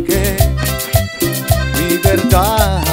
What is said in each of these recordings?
negué mi verdad.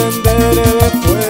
entender el esfuerzo.